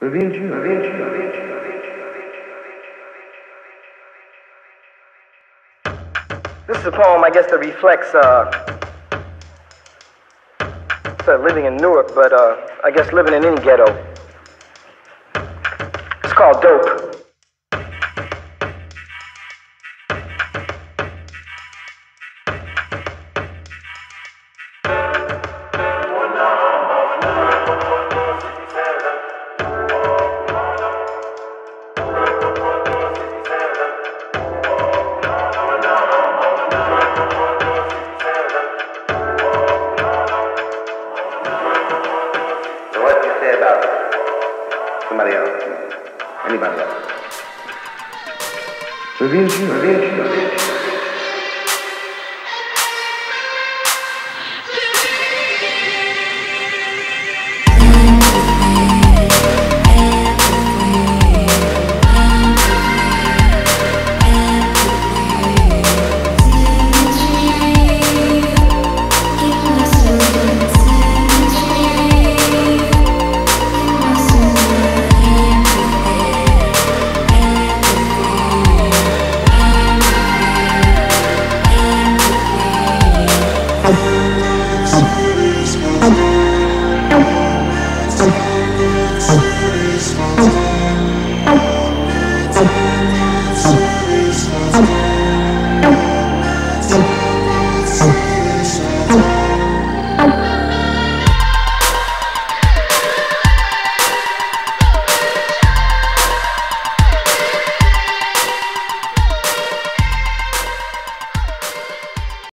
This is a poem, I guess, that reflects uh, living in Newark, but uh, I guess living in any ghetto. It's called Dope. So what do you say about somebody else? Anybody else? Revenge you, revenge you, revenge you.